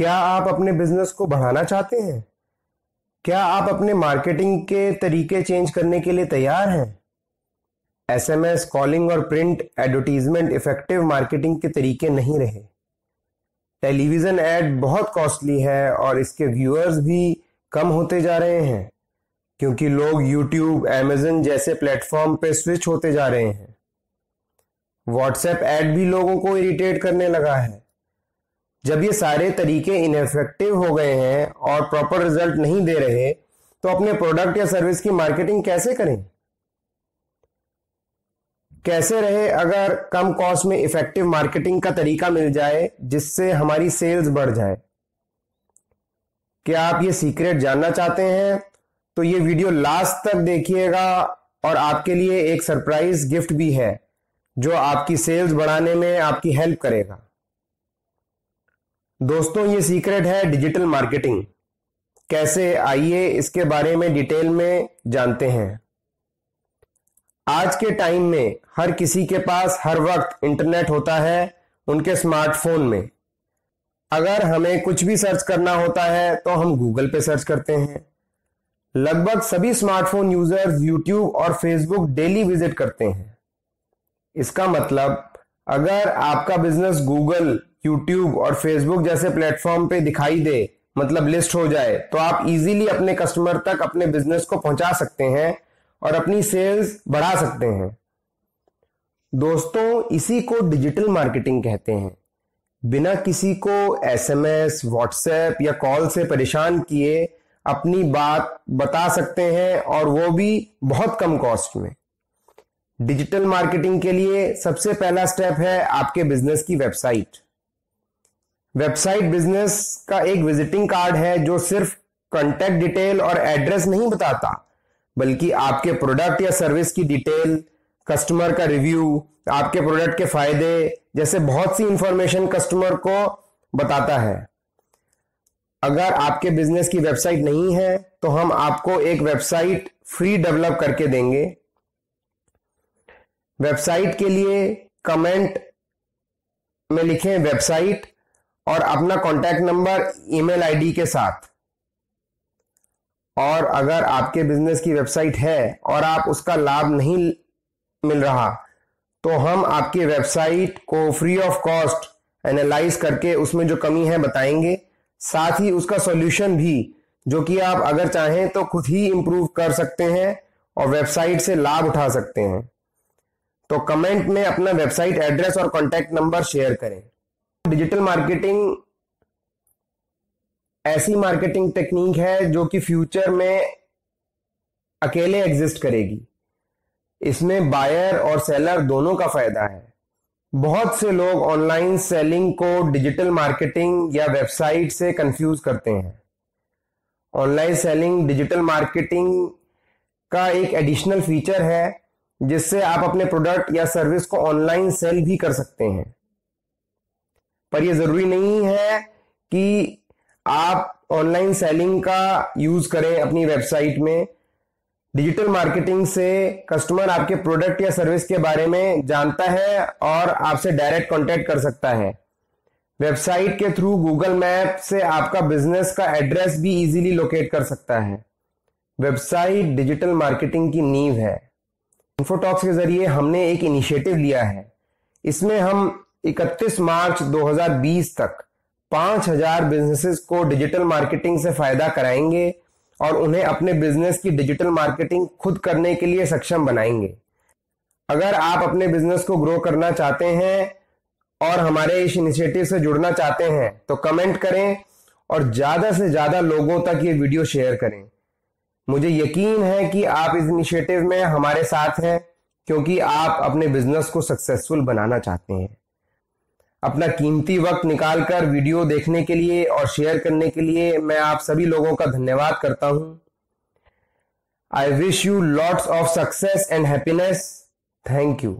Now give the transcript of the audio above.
क्या आप अपने बिज़नेस को बढ़ाना चाहते हैं? क्या आप अपने मार्केटिंग के तरीके चेंज करने के लिए तैयार हैं? एसएमएस कॉलिंग और प्रिंट एडवर्टीजमेंट इफ़ेक्टिव मार्केटिंग के तरीके नहीं रहे। टेलीविज़न एड बहुत कॉस्टली है और इसके व्यूअर्स भी कम होते जा रहे हैं, क्योंकि लोग यूट्यूब एमेजन जैसे प्लेटफॉर्म पे स्विच होते जा रहे हैं। व्हाट्सएप ऐड भी लोगों को इरिटेट करने लगा है। जब ये सारे तरीके इनफेक्टिव हो गए हैं और प्रॉपर रिज़ल्ट नहीं दे रहे तो अपने प्रोडक्ट या सर्विस की मार्केटिंग कैसे करें? कैसे रहे अगर कम कॉस्ट में इफ़ेक्टिव मार्केटिंग का तरीका मिल जाए जिससे हमारी सेल्स बढ़ जाए? क्या आप ये सीक्रेट जानना चाहते हैं? तो ये वीडियो लास्ट तक देखिएगा और आपके लिए एक सरप्राइज़ गिफ्ट भी है, जो आपकी सेल्स बढ़ाने में आपकी हेल्प करेगा। दोस्तों, ये सीक्रेट है डिजिटल मार्केटिंग कैसे आइए इसके बारे में डिटेल में जानते हैं। आज के टाइम में हर किसी के पास हर वक्त इंटरनेट होता है उनके स्मार्टफ़ोन में। अगर हमें कुछ भी सर्च करना होता है तो हम गूगल पे सर्च करते हैं। लगभग सभी स्मार्टफ़ोन यूज़र्स यूट्यूब और फेसबुक डेली विज़िट करते हैं। इसका मतलब अगर आपका बिज़नेस गूगल यूट्यूब और फेसबुक जैसे प्लेटफॉर्म पे दिखाई दे मतलब लिस्ट हो जाए तो आप इजीली अपने कस्टमर तक अपने बिज़नेस को पहुँचा सकते हैं और अपनी सेल्स बढ़ा सकते हैं। दोस्तों इसी को डिजिटल मार्केटिंग कहते हैं। बिना किसी को एसएमएस, व्हाट्सएप या कॉल से परेशान किए अपनी बात बता सकते हैं और वो भी बहुत कम कॉस्ट में। डिजिटल मार्केटिंग के लिए सबसे पहला स्टेप है आपके बिज़नेस की वेबसाइट वेबसाइट बिज़नेस का एक विजिटिंग कार्ड है जो सिर्फ़ कॉन्टेक्ट डिटेल और एड्रेस नहीं बताता, बल्कि आपके प्रोडक्ट या सर्विस की डिटेल कस्टमर का रिव्यू आपके प्रोडक्ट के फ़ायदे जैसे बहुत सी इंफॉर्मेशन कस्टमर को बताता है। अगर आपके बिज़नेस की वेबसाइट नहीं है तो हम आपको एक वेबसाइट फ्री डेवलप करके देंगे। वेबसाइट के लिए कमेंट में लिखें वेबसाइट और अपना कॉन्टैक्ट नंबर ईमेल आईडी के साथ। और अगर आपके बिज़नेस की वेबसाइट है और आप उसका लाभ नहीं मिल रहा तो हम आपकी वेबसाइट को फ्री ऑफ़ कॉस्ट एनालाइज करके उसमें जो कमी है बताएँगे। साथ ही उसका सॉल्यूशन भी, जो कि आप अगर चाहें तो खुद ही इंप्रूव कर सकते हैं और वेबसाइट से लाभ उठा सकते हैं। तो कमेंट में अपना वेबसाइट एड्रेस और कॉन्टैक्ट नंबर शेयर करें। डिजिटल मार्केटिंग ऐसी मार्केटिंग टेक्निक है जो कि फ्यूचर में अकेले एग्जिस्ट करेगी। इसमें बायर और सेलर दोनों का फ़ायदा है। बहुत से लोग ऑनलाइन सेलिंग को डिजिटल मार्केटिंग या वेबसाइट से कंफ्यूज करते हैं। ऑनलाइन सेलिंग डिजिटल मार्केटिंग का एक एडिशनल फीचर है, जिससे आप अपने प्रोडक्ट या सर्विस को ऑनलाइन सेल भी कर सकते हैं। पर यह ज़रूरी नहीं है कि आप ऑनलाइन सेलिंग का यूज़ करें अपनी वेबसाइट में। डिजिटल मार्केटिंग से कस्टमर आपके प्रोडक्ट या सर्विस के बारे में जानता है और आपसे डायरेक्ट कांटेक्ट कर सकता है। वेबसाइट के थ्रू गूगल मैप से आपका बिज़नेस का एड्रेस भी इजीली लोकेट कर सकता है। वेबसाइट डिजिटल मार्केटिंग की नींव है। इन्फोटॉक्स के ज़रिए हमने एक इनिशिएटिव लिया है। इसमें हम 31 मार्च 2020 तक 5000 बिजनेसेस को डिजिटल मार्केटिंग से फ़ायदा कराएँगे और उन्हें अपने बिज़नेस की डिजिटल मार्केटिंग खुद करने के लिए सक्षम बनाएँगे। अगर आप अपने बिज़नेस को ग्रो करना चाहते हैं और हमारे इस इनिशिएटिव से जुड़ना चाहते हैं तो कमेंट करें और ज़्यादा से ज़्यादा लोगों तक ये वीडियो शेयर करें। मुझे यकीन है कि आप इस इनिशिएटिव में हमारे साथ हैं, क्योंकि आप अपने बिज़नेस को सक्सेसफुल बनाना चाहते हैं। अपना कीमती वक्त निकालकर वीडियो देखने के लिए और शेयर करने के लिए मैं आप सभी लोगों का धन्यवाद करता हूँ। I wish you lots of success and happiness thank you